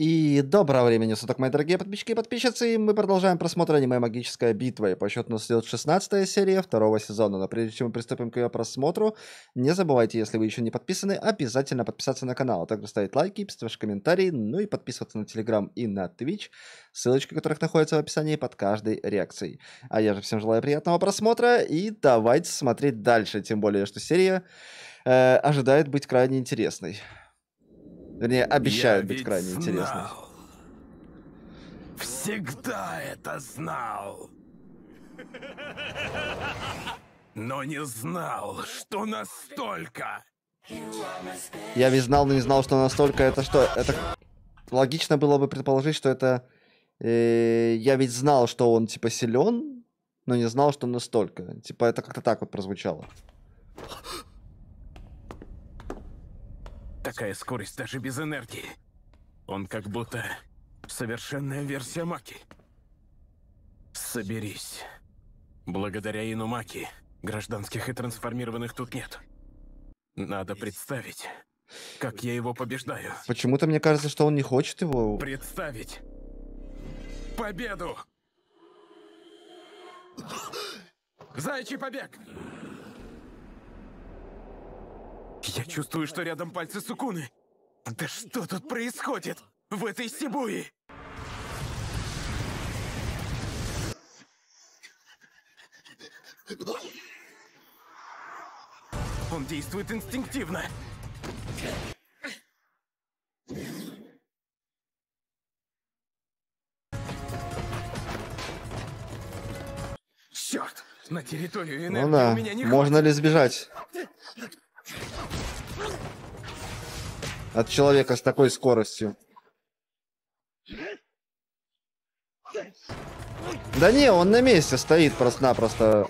И доброго времени суток, мои дорогие подписчики и подписчицы. И мы продолжаем просмотр аниме «Магическая битва». И по счету у нас идет 16 серия второго сезона. Но прежде чем мы приступим к ее просмотру, не забывайте, если вы еще не подписаны, обязательно подписаться на канал, а также ставить лайки, писать ваши комментарии, ну и подписываться на Телеграм и на Twitch, ссылочки которых находятся в описании под каждой реакцией. А я же всем желаю приятного просмотра и давайте смотреть дальше, тем более, что серия э, ожидает быть крайне интересной. Вернее, обещают Я быть крайне знал. интересной. Всегда это знал. Но не знал, что настолько. Я ведь знал, но не знал, что настолько это что? Это логично было бы предположить, что это э, я ведь знал, что он типа силен, но не знал, что настолько. Типа это как-то так вот прозвучало. Такая скорость даже без энергии. Он как будто совершенная версия Маки. Соберись. Благодаря Инумаки гражданских и трансформированных тут нет. Надо представить, как я его побеждаю. Почему-то мне кажется, что он не хочет его. Представить победу! Зайчий побег! Я чувствую, что рядом пальцы Сукуны. Да что тут происходит в этой Сибуи? Он действует инстинктивно. Черт! На территорию Ну да, у меня не можно ли сбежать? От человека с такой скоростью. Да не, он на месте стоит просто-напросто.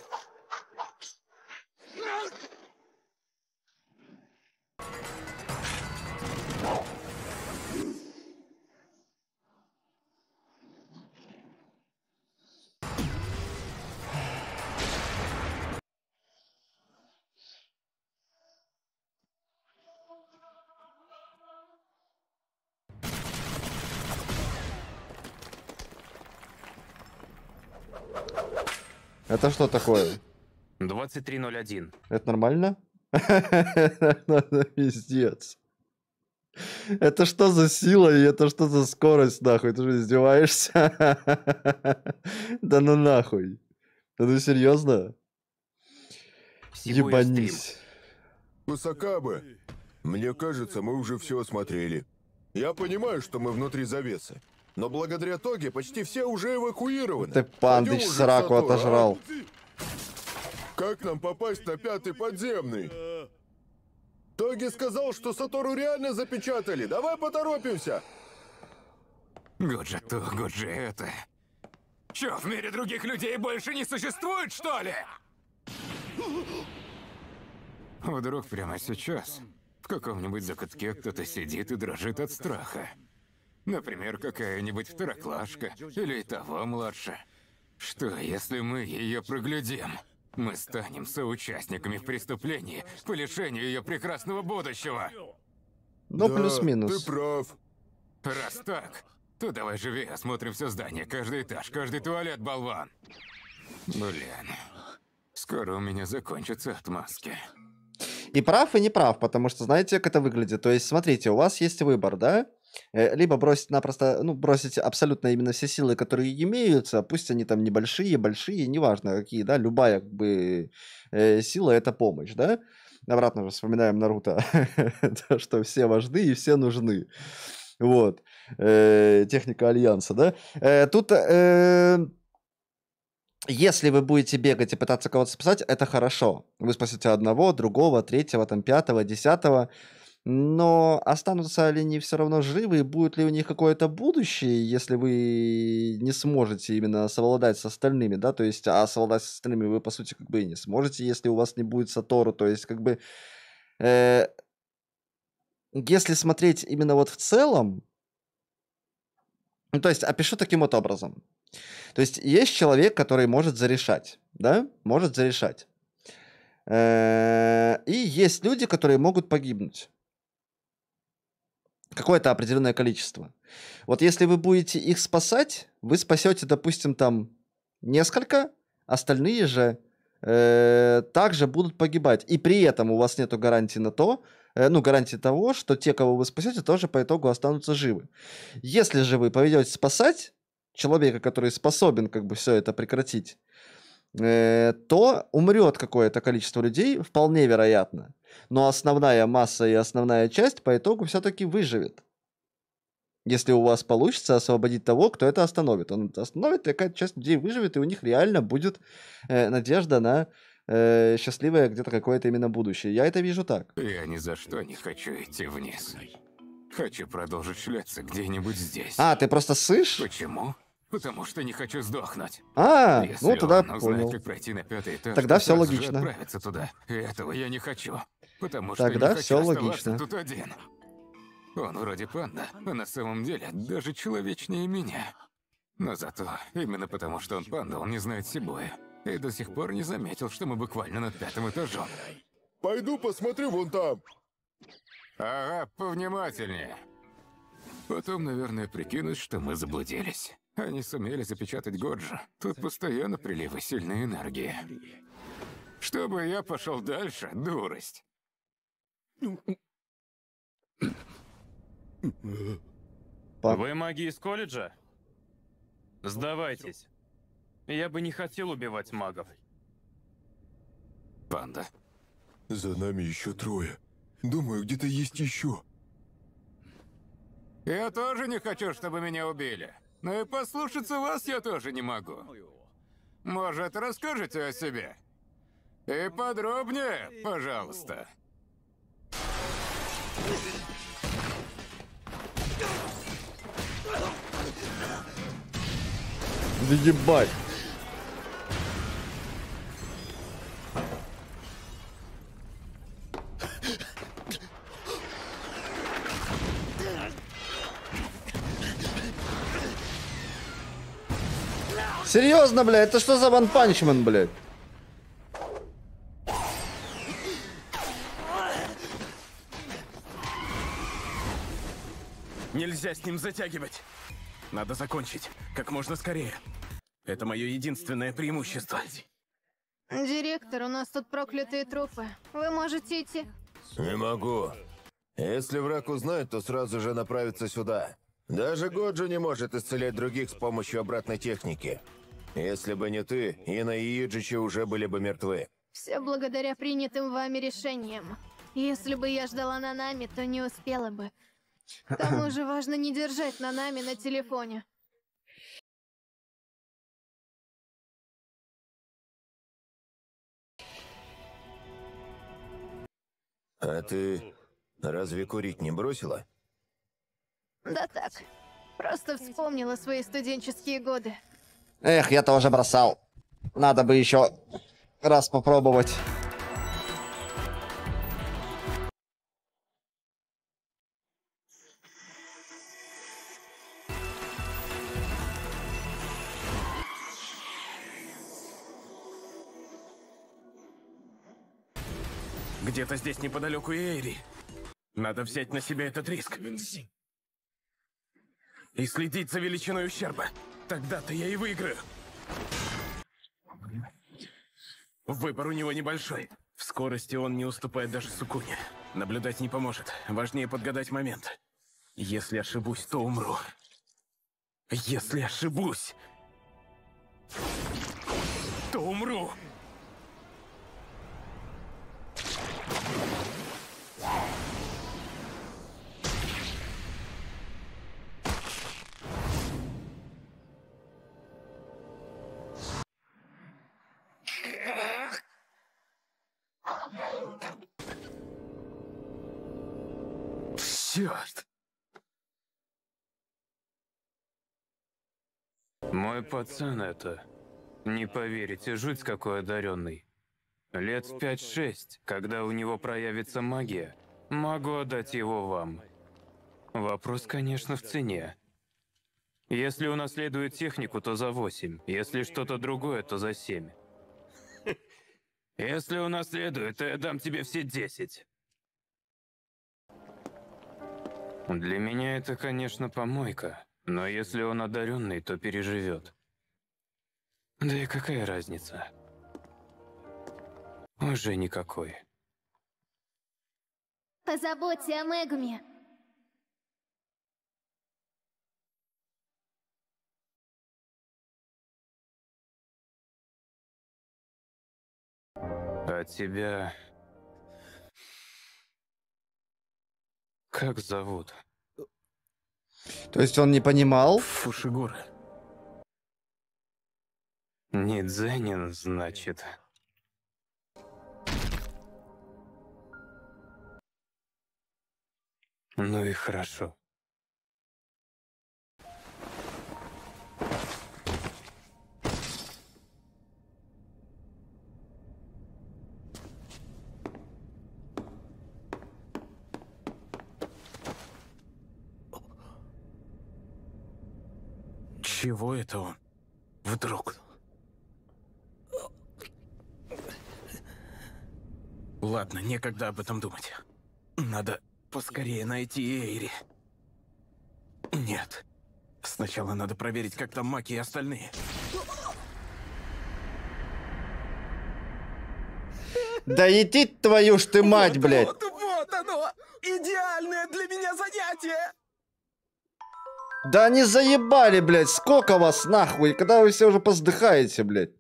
Это что такое? 2301. Это нормально? Ну, Пиздец. Это что за сила и это что за скорость, нахуй? Ты же издеваешься? Да ну нахуй. Да ну серьезно? Ебанись. Высокабы. Мне кажется, мы уже все осмотрели. Я понимаю, что мы внутри завесы. Но благодаря Тоге почти все уже эвакуированы. Ты, Пандыч, сраку а? отожрал. Как нам попасть на пятый подземный? Тоги сказал, что Сатору реально запечатали. Давай поторопимся. Год же то, год же это. Чё, в мире других людей больше не существует, что ли? Вдруг прямо сейчас в каком-нибудь закутке кто-то сидит и дрожит от страха. Например, какая-нибудь второклашка или того младше. Что, если мы ее проглядим? Мы станем соучастниками в преступлении по лишению ее прекрасного будущего. Ну, Да, плюс-минус. Ты прав. Раз так, то давай живее осмотрим все здание, каждый этаж, каждый туалет, болван. Блин, скоро у меня закончатся отмазки. И прав, и не прав, потому что знаете, как это выглядит. То есть, смотрите, у вас есть выбор, да? Э, Либо бросить напросто, ну, бросить абсолютно именно все силы, которые имеются, пусть они там небольшие, большие, неважно какие, да, любая как бы э, сила это помощь, да? Обратно же вспоминаем Наруто, то, что все важны и все нужны. Вот. Э, Техника Альянса, да? Тут если вы будете бегать и пытаться кого-то спасать, это хорошо. Вы спасете одного, другого, третьего, там, пятого, десятого. Но останутся ли они все равно живы, и будет ли у них какое-то будущее, если вы не сможете именно совладать с остальными, да, то есть, а совладать с остальными вы, по сути, как бы и не сможете, если у вас не будет Сатору, то есть, как бы, э, если смотреть именно вот в целом, ну, то есть, опишу таким вот образом. То есть, есть человек, который может зарешать, да, может зарешать. Э, И есть люди, которые могут погибнуть. Какое-то определенное количество. Вот если вы будете их спасать, вы спасете, допустим, там несколько, остальные же э, также будут погибать. И при этом у вас нету гарантии на то, э, ну, гарантии того, что те, кого вы спасете, тоже по итогу останутся живы. Если же вы поведете спасать человека, который способен как бы все это прекратить, э, то умрет какое-то количество людей, вполне вероятно. Но основная масса и основная часть по итогу все-таки выживет. Если у вас получится освободить того, кто это остановит. Он это остановит, и какая-то часть людей выживет, и у них реально будет э, надежда на э, счастливое где-то какое-то именно будущее. Я это вижу так. Я ни за что не хочу идти вниз. Хочу продолжить шляться где-нибудь здесь. А, ты просто сышь? Почему? Потому что не хочу сдохнуть. А, Если ну тогда он узнает, понял. как пройти на пятый этаж, Тогда же логично. отправиться туда. И этого я не хочу. Потому что Тогда оставаться логично. тут один. Он вроде панда, а на самом деле даже человечнее меня. Но зато, именно потому что он панда, он не знает Сибоя. И до сих пор не заметил, что мы буквально над пятым этажом. Пойду посмотрю вон там. Ага, повнимательнее. Потом, наверное, прикинуть, что мы заблудились. Они сумели запечатать Годжа. Тут постоянно приливы сильной энергии. Чтобы я пошел дальше, дурость. Вы маги из колледжа? Сдавайтесь. Я бы не хотел убивать магов. Панда. За нами еще трое. Думаю, где-то есть еще. Я тоже не хочу, чтобы меня убили. Но и послушаться вас я тоже не могу. Может, расскажете о себе? И подробнее, пожалуйста. Да ебать. Серьезно, блядь, это что за ванпанчмен, блядь? Нельзя с ним затягивать. Надо закончить. Как можно скорее. Это мое единственное преимущество. Директор, у нас тут проклятые трупы. Вы можете идти. Не могу. Если враг узнает, то сразу же направится сюда. Даже Годжи не может исцелять других с помощью обратной техники. Если бы не ты, Ина и Иджичи уже были бы мертвы. Все благодаря принятым вами решениям. Если бы я ждала Нанами, то не успела бы. К тому же важно не держать Нанами на телефоне. А ты разве курить не бросила? Да так. Просто вспомнила свои студенческие годы. Эх, я тоже бросал. Надо бы еще раз попробовать. Где-то здесь неподалеку Эйри. Надо взять на себя этот риск. И следить за величиной ущерба. Тогда-то я и выиграю. Выбор у него небольшой. В скорости он не уступает даже Сукуне. Наблюдать не поможет. Важнее подгадать момент. Если ошибусь, то умру. Если ошибусь, то умру. Пацан это. Не поверите, жуть какой одаренный. Лет в 5-6, когда у него проявится магия, могу отдать его вам. Вопрос, конечно, в цене. Если унаследует технику, то за 8. Если что-то другое, то за 7. Если унаследует, то я дам тебе все 10. Для меня это, конечно, помойка, но если он одаренный, то переживет. Да и какая разница? Уже никакой. Позаботься о Мегуме. А тебя... Как зовут? То есть он не понимал? Фушигура. Не Дзенин, значит. Ну и хорошо. Чего это он? Вдруг? Ладно, некогда об этом думать. Надо поскорее найти Эйри. Нет. Сначала надо проверить, как там Маки и остальные. Да иди твою ж ты мать, блядь! Вот, вот оно! Идеальное для меня занятие! Да они заебали, блядь, сколько вас нахуй, когда вы все уже поздыхаете, блядь.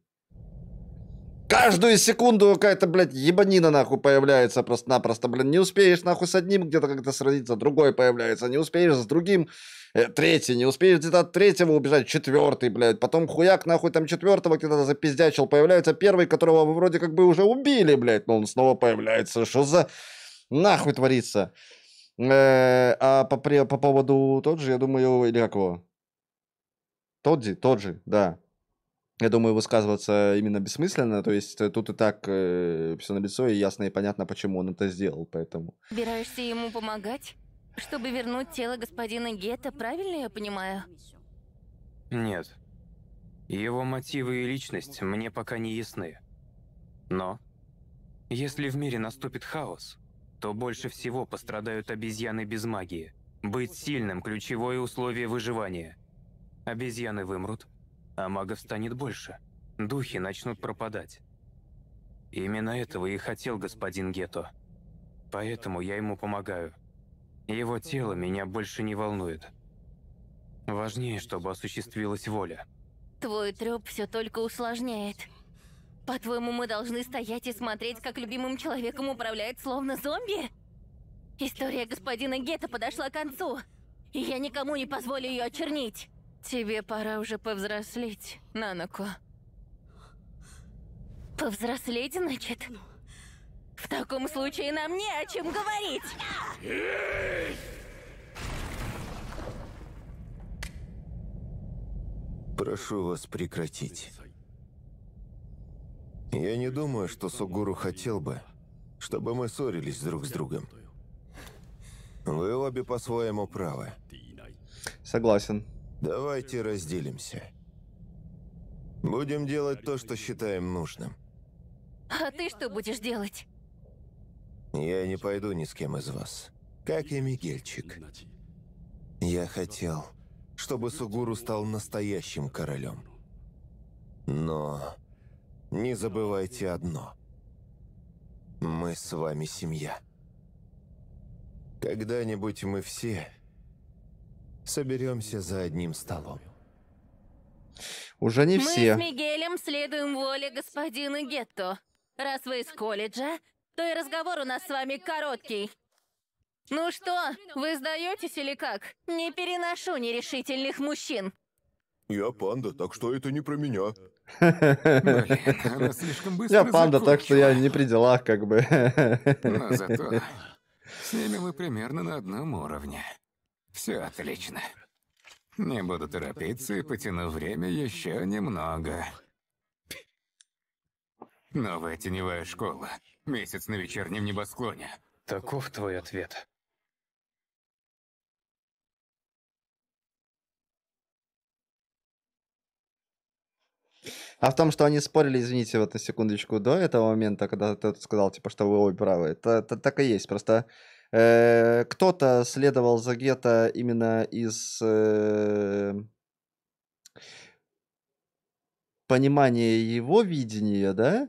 Каждую секунду какая-то, блядь, ебанина нахуй появляется просто-напросто, блин. Не успеешь нахуй с одним где-то как-то сразиться, другой появляется. Не успеешь с другим, э, третий. Не успеешь где-то от третьего убежать, четвертый, блядь. Потом хуяк нахуй там четвертого где-то запиздячил. Появляется первый, которого вы вроде как бы уже убили, блядь. Но он снова появляется. Что за нахуй творится? Э, а по, по поводу тот же, я думаю, или как его? Тот же, тот же, да. Я думаю, высказываться именно бессмысленно, то есть э, тут и так все на лицо и ясно и понятно, почему он это сделал, поэтому. Собираешься ему помогать? Чтобы вернуть тело господина Гетта, правильно я понимаю? Нет. Его мотивы и личность мне пока не ясны. Но, если в мире наступит хаос, то больше всего пострадают обезьяны без магии. Быть сильным – ключевое условие выживания. Обезьяны вымрут, а магов станет больше. Духи начнут пропадать. Именно этого и хотел господин Гетто. Поэтому я ему помогаю. Его тело меня больше не волнует. Важнее, чтобы осуществилась воля. Твой трёп все только усложняет. По-твоему, мы должны стоять и смотреть, как любимым человеком управляет словно зомби? История господина Гетта подошла к концу, и я никому не позволю ее очернить. Тебе пора уже повзрослеть, Нанако. Повзрослеть, значит? В таком случае нам не о чем говорить. Прошу вас прекратить. Я не думаю, что Сугуру хотел бы, чтобы мы ссорились друг с другом. Вы обе по-своему правы. Согласен. Давайте разделимся. Будем делать то, что считаем нужным. А ты что будешь делать? Я не пойду ни с кем из вас. Как и Мигельчик. Я хотел, чтобы Сугуру стал настоящим королем. Но не забывайте одно. Мы с вами семья. Когда-нибудь мы все соберемся за одним столом. Уже не Мы все. с Мигелем следуем воле господина Гетто. Раз вы из колледжа, то и разговор у нас с вами короткий. Ну что, вы сдаетесь или как? Не переношу нерешительных мужчин. Я панда, так что это не про меня. Блин, она слишком быстро Я панда, так что я не при делах, как бы. Но зато с ними мы примерно на одном уровне. Все отлично. Не буду торопиться и потяну время еще немного. Новая теневая школа. Месяц на вечернем небосклоне. Таков твой ответ. А в том, что они спорили, извините, вот на секундочку, до этого момента, когда ты сказал, типа, что вы обе правы, это, это так и есть. Просто Э, кто-то следовал за Гетто именно из э, понимания его видения, да,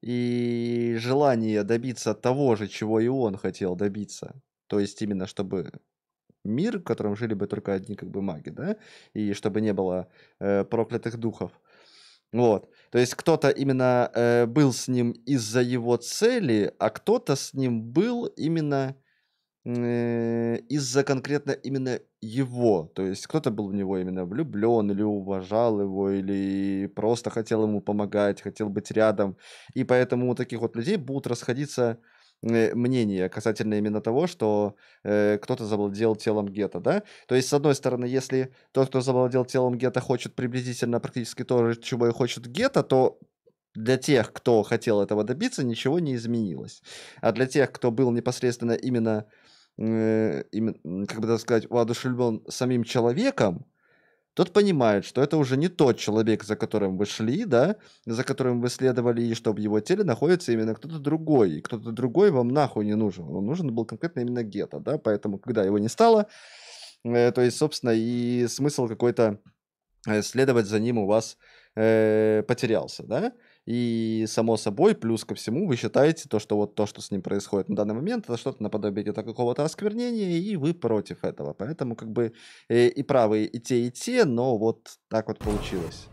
и желания добиться того же, чего и он хотел добиться. То есть именно чтобы мир, в котором жили бы только одни как бы маги, да, и чтобы не было э, проклятых духов. Вот. То есть кто-то именно э, был с ним из-за его цели, а кто-то с ним был именно из-за конкретно именно его. То есть кто-то был в него именно влюблен, или уважал его, или просто хотел ему помогать, хотел быть рядом. И поэтому у таких вот людей будут расходиться э, мнения касательно именно того, что э, кто-то завладел телом Гетто, да? То есть, с одной стороны, если тот, кто завладел телом Гетто, хочет приблизительно практически то же, чего и хочет Гетто, то для тех, кто хотел этого добиться, ничего не изменилось. А для тех, кто был непосредственно именно э, как бы так сказать, воодушевлен самим человеком, тот понимает, что это уже не тот человек, за которым вы шли, да, за которым вы следовали, и что в его теле находится именно кто-то другой, и кто-то другой вам нахуй не нужен. Он нужен был конкретно именно Гетто, да, поэтому, когда его не стало, э, то есть, собственно, и смысл какой-то э, следовать за ним у вас э, потерялся, да, и, само собой, плюс ко всему, вы считаете то, что вот то, что с ним происходит на данный момент, это что-то наподобие где-то какого-то осквернения, и вы против этого. Поэтому как бы э, и правы и те, и те, но вот так вот получилось.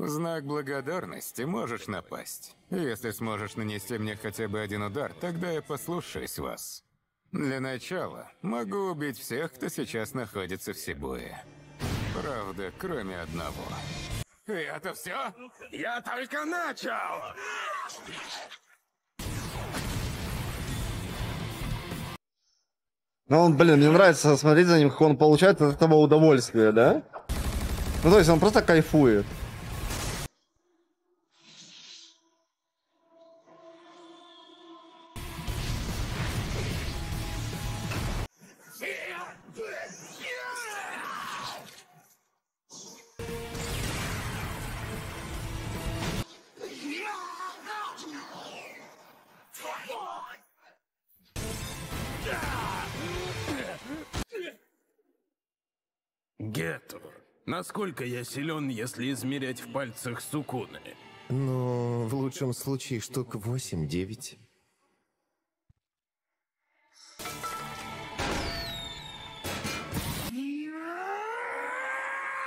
В знак благодарности можешь напасть. Если сможешь нанести мне хотя бы один удар, тогда я послушаюсь вас. Для начала могу убить всех, кто сейчас находится в Сибуе. Правда, кроме одного. И это все? Я только начал! Ну, он, блин, мне нравится смотреть за ним, как он получает от этого удовольствие, да? Ну, то есть он просто кайфует. Насколько я силен, если измерять в пальцах сукуны? Ну, в лучшем случае штук 8-9.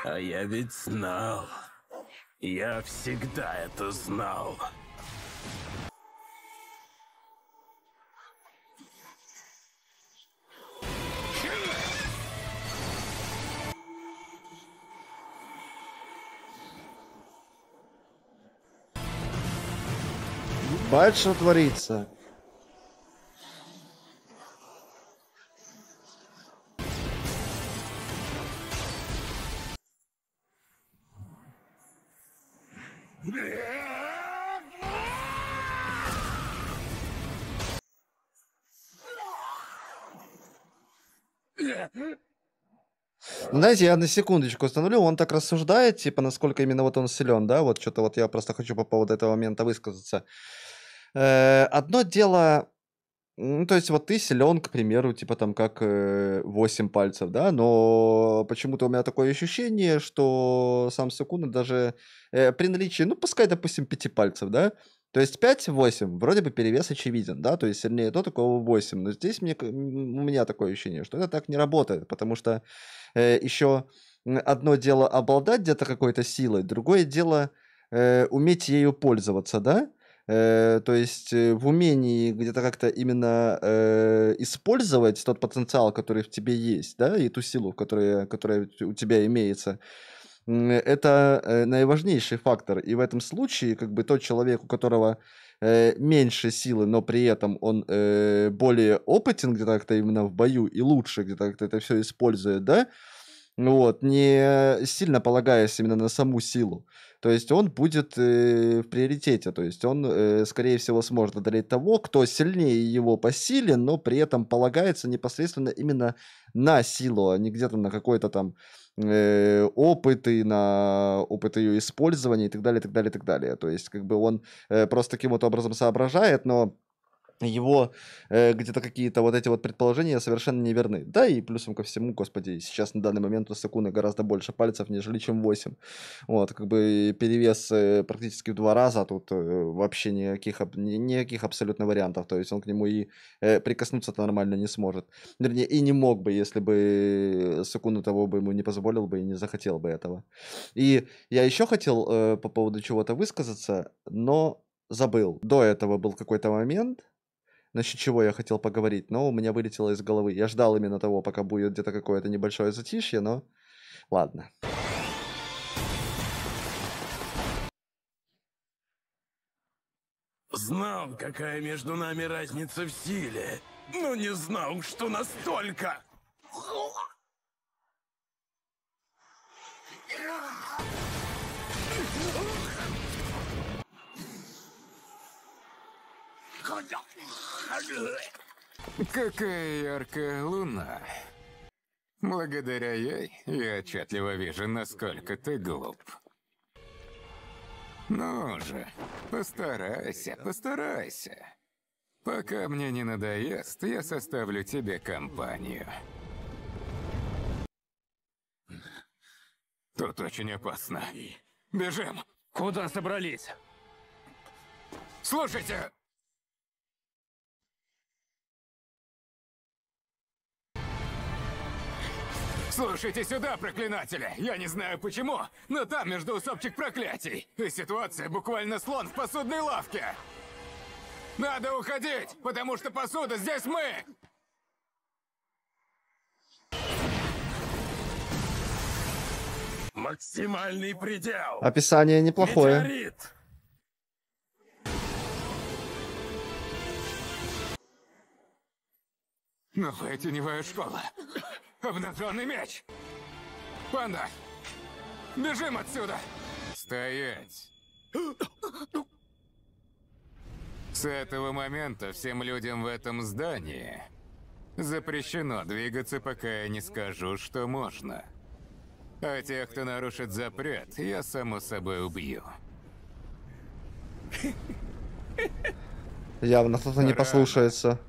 А я ведь знал. Я всегда это знал. Бать, что творится. Знаете, я на секундочку остановлю, он так рассуждает, типа, насколько именно вот он силен, да, вот что-то вот я просто хочу по поводу этого момента высказаться. Э, одно дело, ну, то есть вот ты силен, к примеру, типа там как э, 8 пальцев, да, но почему-то у меня такое ощущение, что сам Сукуна даже э, при наличии, ну, пускай, допустим, 5 пальцев, да, то есть 5-8, вроде бы перевес очевиден, да, то есть сильнее то, такого 8, но здесь мне, у меня такое ощущение, что это так не работает, потому что э, еще одно дело обладать где-то какой-то силой, другое дело э, уметь ею пользоваться, да, Э, то есть э, в умении где-то как-то именно э, использовать тот потенциал, который в тебе есть, да, и ту силу, которая, которая у тебя имеется, это э, наиважнейший фактор. И в этом случае, как бы тот человек, у которого э, меньше силы, но при этом он э, более опытен где-то как-то именно в бою и лучше где-то как-то это все использует, да, вот, не сильно полагаясь именно на саму силу. То есть он будет э, в приоритете, то есть он, э, скорее всего, сможет одолеть того, кто сильнее его по силе, но при этом полагается непосредственно именно на силу, а не где-то на какой-то там э, опыт и на опыт ее использования и так далее, и так далее, и так далее. То есть как бы он э, просто таким вот образом соображает, но его э, где-то какие-то вот эти вот предположения совершенно неверны. Да, и плюсом ко всему, господи, сейчас на данный момент у Сакуны гораздо больше пальцев, нежели чем 8. Вот, как бы перевес э, практически в два раза, а тут э, вообще никаких, ни, никаких абсолютно вариантов. То есть он к нему и э, прикоснуться-то нормально не сможет. Вернее, и не мог бы, если бы Сакуна того бы ему не позволил бы и не захотел бы этого. И я еще хотел э, по поводу чего-то высказаться, но забыл. До этого был какой-то момент, насчет чего я хотел поговорить, но у меня вылетело из головы. Я ждал именно того, пока будет где-то какое-то небольшое затишье, но ладно. Знал, какая между нами разница в силе, но не знал, что настолько. Какая яркая луна. Благодаря ей я отчетливо вижу, насколько ты глуп. Ну же, постарайся, постарайся. Пока мне не надоест, я составлю тебе компанию. Тут очень опасно. Бежим! Куда собрались? Слушайте! Слушайте сюда, проклинатели! Я не знаю почему, но там между усопчик проклятий. И ситуация буквально слон в посудной лавке. Надо уходить, потому что посуда здесь мы! Максимальный предел. Описание неплохое. Метеорит. Новая теневая школа. Обнаженный меч. Панда, бежим отсюда. Стоять. С этого момента всем людям в этом здании запрещено двигаться, пока я не скажу, что можно. А тех, кто нарушит запрет, я само собой убью. Явно кто-то не послушается.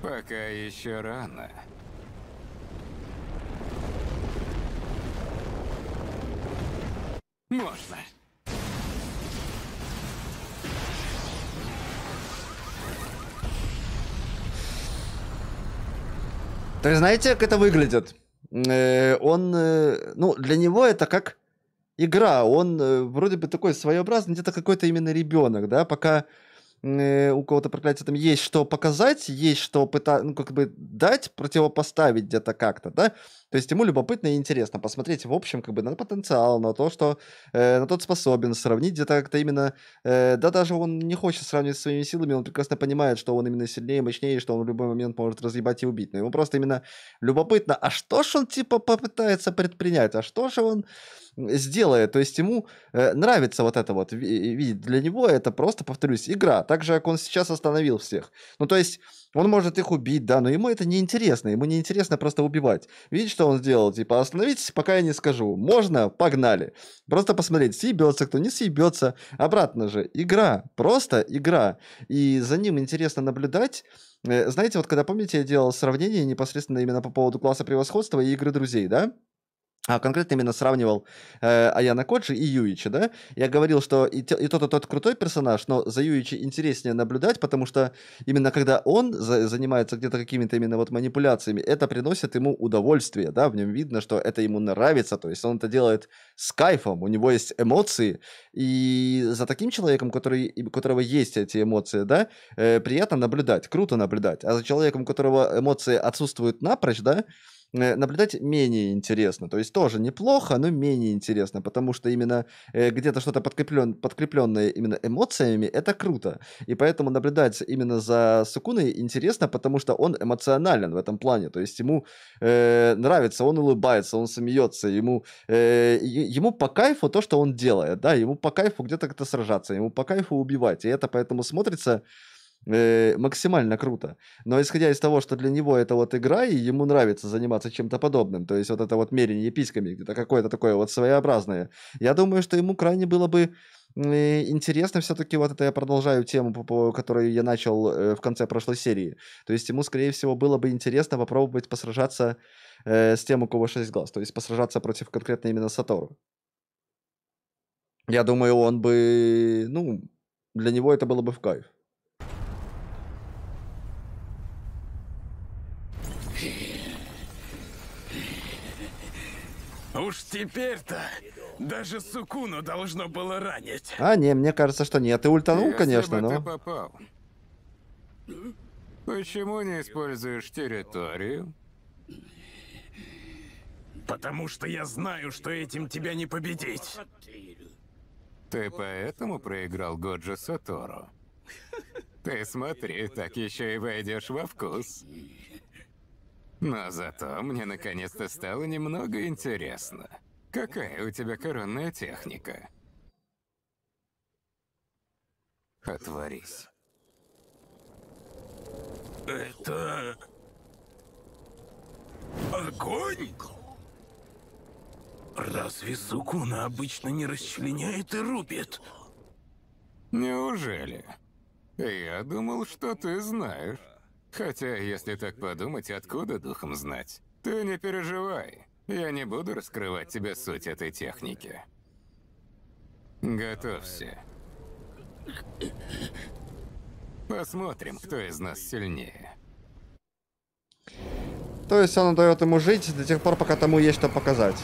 Пока еще рано. Можно. Так знаете, как это выглядит? Э, Он, э, ну, для него это как игра. Он э, вроде бы такой своеобразный, где-то какой-то именно ребенок, да, пока у кого-то проклятие там есть что показать, есть что пытаться, ну, как бы дать, противопоставить где-то как-то, да, то есть ему любопытно и интересно посмотреть, в общем, как бы на потенциал, на то, что э, на тот способен, сравнить где-то как-то именно, э, да даже он не хочет сравнивать своими силами, он прекрасно понимает, что он именно сильнее, мощнее, что он в любой момент может разъебать и убить, но ему просто именно любопытно, а что ж он типа попытается предпринять, а что же он сделает, то есть ему э, нравится вот это вот ви- видеть, для него это просто, повторюсь, игра, так же, как он сейчас остановил всех, ну то есть он может их убить, да, но ему это не интересно, ему не интересно просто убивать. Видите, что он сделал? Типа, остановитесь, пока я не скажу. Можно? Погнали. Просто посмотреть, съебется кто, не съебется. Обратно же, игра, просто игра. И за ним интересно наблюдать. Э, Знаете, вот когда, помните, я делал сравнение непосредственно именно по поводу класса превосходства и игры друзей, да? А конкретно именно сравнивал э, Аяна Коджи и Юичи, да? Я говорил, что и, те- и тот, и тот крутой персонаж, но за Юичи интереснее наблюдать, потому что именно когда он за- занимается где-то какими-то именно вот манипуляциями, это приносит ему удовольствие, да? В нем видно, что это ему нравится, то есть он это делает с кайфом, у него есть эмоции, и за таким человеком, который, у которого есть эти эмоции, да, э, приятно наблюдать, круто наблюдать, а за человеком, у которого эмоции отсутствуют напрочь, да, э, наблюдать менее интересно. То есть тоже неплохо, но менее интересно, потому что именно э, где-то что-то подкреплен, подкрепленное именно эмоциями, это круто. И поэтому наблюдать именно за Сукуной интересно, потому что он эмоционален в этом плане. То есть ему э, нравится, он улыбается, он смеется, ему, э, ему по кайфу то, что он делает, да, ему по кайфу где-то как-то сражаться, ему по кайфу убивать. И это поэтому смотрится э, максимально круто. Но исходя из того, что для него это вот игра, и ему нравится заниматься чем-то подобным, то есть вот это вот мерение письками, где-то какое-то такое вот своеобразное, я думаю, что ему крайне было бы э, интересно все-таки, вот это я продолжаю тему, по, по, которую я начал э, в конце прошлой серии. То есть ему, скорее всего, было бы интересно попробовать посражаться э, с тем, у кого шесть глаз, то есть посражаться против конкретно именно Сатору. Я думаю, он бы, ну, для него это было бы в кайф. Уж теперь-то даже Сукуну должно было ранить. А, не, мне кажется, что нет. Ты ультанул, Если конечно, бы ты но... попал. Почему не используешь территорию? Потому что я знаю, что этим тебя не победить. Ты поэтому проиграл Годжи Сатору? Ты смотри, так еще и войдешь во вкус. Но зато мне наконец-то стало немного интересно. Какая у тебя коронная техника? Отворись. Это... Огонь? Разве Сукуна обычно не расчленяет и рубит? Неужели? Я думал, что ты знаешь. Хотя, если так подумать, откуда духом знать? Ты не переживай. Я не буду раскрывать тебе суть этой техники. Готовься. Посмотрим, кто из нас сильнее. То есть он дает ему жить до тех пор, пока тому есть что показать.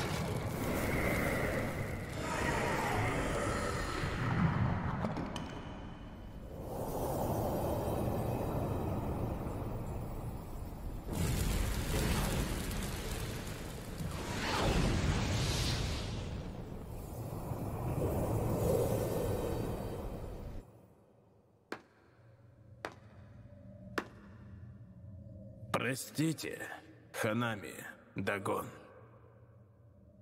Простите, Ханами, Дагон.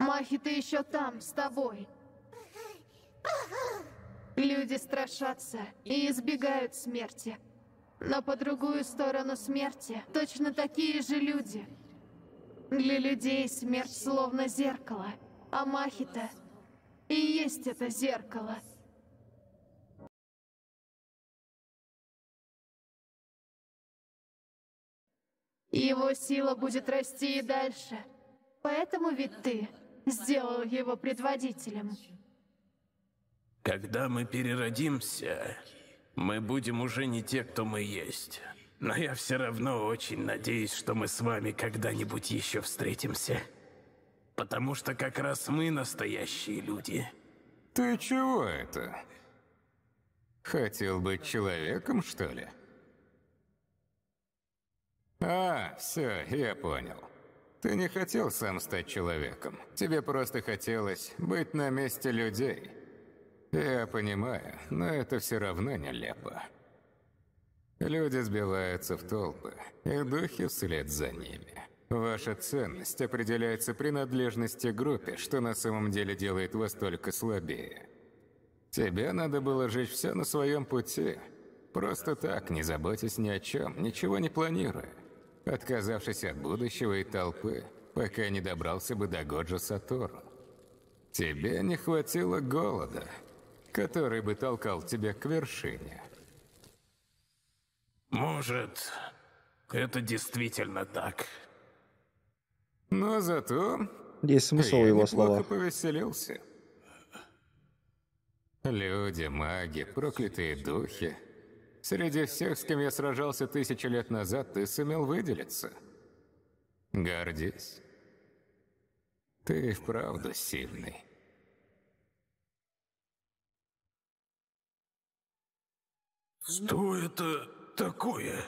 Махи, ты еще там, с тобой. Люди страшатся и избегают смерти. Но по другую сторону смерти точно такие же люди. Для людей смерть словно зеркало, а Махита и есть это зеркало. Его сила будет расти и дальше. Поэтому ведь ты сделал его предводителем. Когда мы переродимся, мы будем уже не те, кто мы есть. Но я все равно очень надеюсь, что мы с вами когда-нибудь еще встретимся. Потому что как раз мы настоящие люди. Ты чего это? Хотел быть человеком, что ли? А, все, я понял. Ты не хотел сам стать человеком. Тебе просто хотелось быть на месте людей. Я понимаю, но это все равно нелепо. Люди сбиваются в толпы, и духи вслед за ними. Ваша ценность определяется принадлежности к группе, что на самом деле делает вас только слабее. Тебе надо было жить все на своем пути. Просто так, не заботясь ни о чем, ничего не планируя. Отказавшись от будущего и толпы, пока не добрался бы до Годжа Сатору. Тебе не хватило голода, который бы толкал тебя к вершине. Может, это действительно так. Но зато Есть смысл я его словах. повеселился. Люди, маги, проклятые духи. Среди всех, с кем я сражался тысячи лет назад, ты сумел выделиться. Гордись. Ты вправду сильный. Что это такое?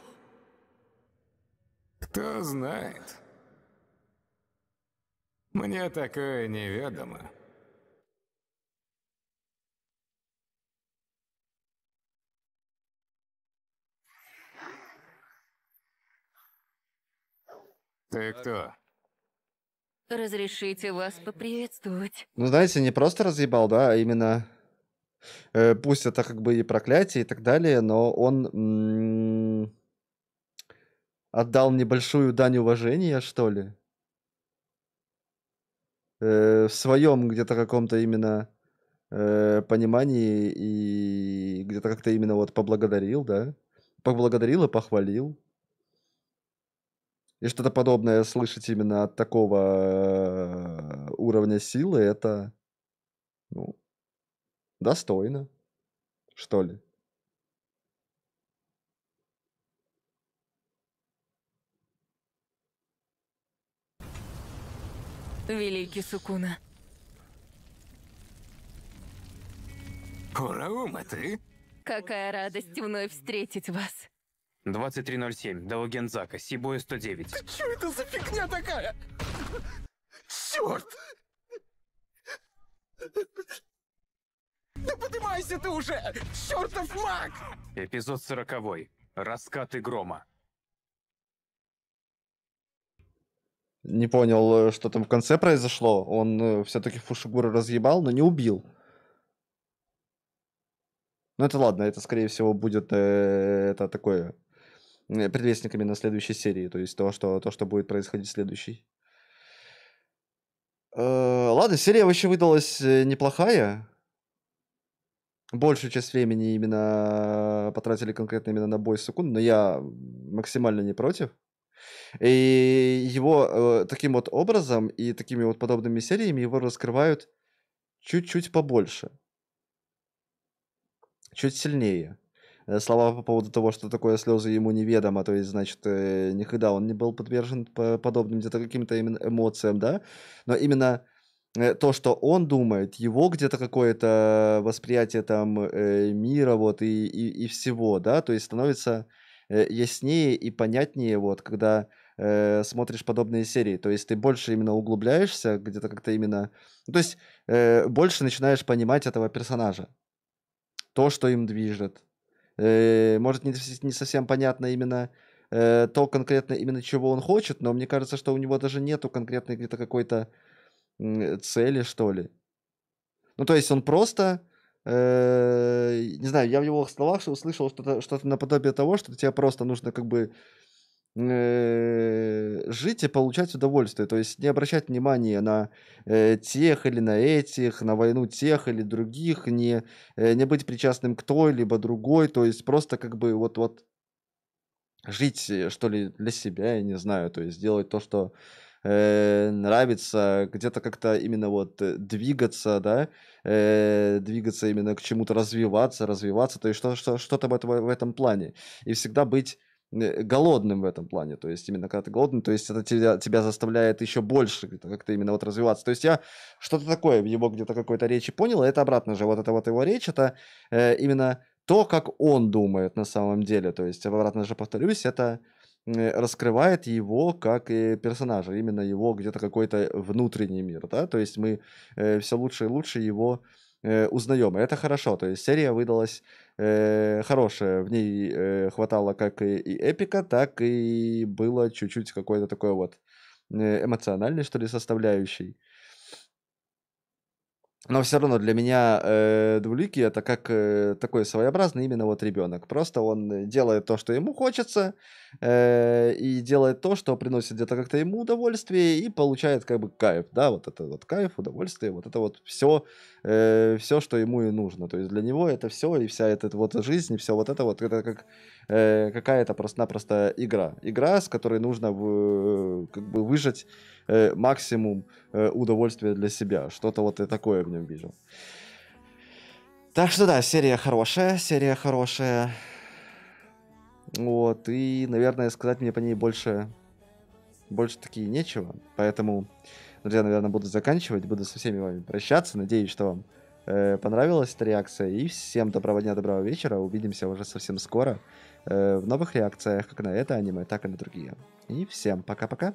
Кто знает. Мне такое неведомо. Ты кто? Разрешите вас поприветствовать. Ну, знаете, не просто разъебал, да, а именно... э, пусть это как бы и проклятие и так далее, но он отдал небольшую дань уважения, что ли. Э, в своем где-то каком-то именно э, понимании и где-то как-то именно вот поблагодарил, да? Поблагодарил и похвалил. И что-то подобное слышать именно от такого э, уровня силы, это, ну, достойно, что ли. Великий Сукуна. Ураума, ты? Какая радость вновь встретить вас. 2307, до Гензака, Сибуя 109. Что это за фигня такая? Черт! Да поднимайся ты уже! Чертов маг! Эпизод 40. Раскаты грома. Не понял, э, что там в конце произошло. Он все-таки Фушигура разъебал, но не убил. Ну это ладно, это скорее всего будет э, это такое э, предвестниками на следующей серии, то есть то, что, то, что будет происходить в следующей. Э, ладно, серия вообще выдалась э, неплохая. Большую часть времени именно потратили конкретно именно на бой с Сукун, но я максимально не против. И его э, таким вот образом и такими вот подобными сериями его раскрывают чуть-чуть побольше. Чуть сильнее. Э, Слова по поводу того, что такое слезы ему неведомо, то есть, значит, э, никогда он не был подвержен по- подобным где-то каким-то именно эмоциям, да, но именно э, то, что он думает, его где-то какое-то восприятие там мира вот и, и, и всего, да, то есть становится яснее и понятнее вот, когда смотришь подобные серии, то есть ты больше именно углубляешься, где-то как-то именно, ну, то есть больше начинаешь понимать этого персонажа, то, что им движет. Э, может, не, не совсем понятно именно э, то конкретно именно чего он хочет, но мне кажется, что у него даже нету конкретной где-то какой-то цели, что ли. Ну, то есть он просто, э, не знаю, я в его словах услышал что-то что наподобие того, что тебе просто нужно как бы жить и получать удовольствие. То есть не обращать внимания на э, тех или на этих, на войну тех или других, не, э, не быть причастным к той либо другой. То есть просто как бы вот-вот жить, э, что ли, для себя, я не знаю. То есть делать то, что э, нравится, где-то как-то именно вот э, двигаться, да, э, двигаться именно к чему-то, развиваться, развиваться, то есть что, что, что-то в, в этом плане. И всегда быть э, голодным в этом плане, то есть именно когда ты голодный, то есть это тебя, тебя заставляет еще больше как-то именно вот развиваться. То есть я что-то такое в его где-то какой-то речи понял, и это обратно же, вот это вот его речь, это э, именно то, как он думает на самом деле, то есть обратно же повторюсь, это э, раскрывает его как и персонажа, именно его где-то какой-то внутренний мир, да, то есть мы все лучше и лучше его э, узнаем, и это хорошо, то есть серия выдалась э, хорошая, в ней э, хватало как и, и эпика, так и было чуть-чуть какой-то такой вот э, эмоциональной, что ли, составляющей. Но все равно для меня э, Двуликий это как э, такой своеобразный именно вот ребенок. Просто он э, делает то, что ему хочется, э, и делает то, что приносит где-то как-то ему удовольствие, и получает как бы кайф, да, вот это вот кайф, удовольствие, вот это вот все, э, все, что ему и нужно. То есть для него это все, и вся эта вот жизнь, и все вот это вот, это как э, какая-то просто-напросто игра. Игра, с которой нужно как бы выжать максимум удовольствия для себя. Что-то вот я такое в нем вижу. Так что да, серия хорошая, серия хорошая. Вот, и, наверное, сказать мне по ней больше, больше таки нечего. Поэтому, друзья, наверное, буду заканчивать, буду со всеми вами прощаться. Надеюсь, что вам э, понравилась эта реакция. И всем доброго дня, доброго вечера. Увидимся уже совсем скоро э, в новых реакциях, как на это аниме, так и на другие. И всем пока-пока.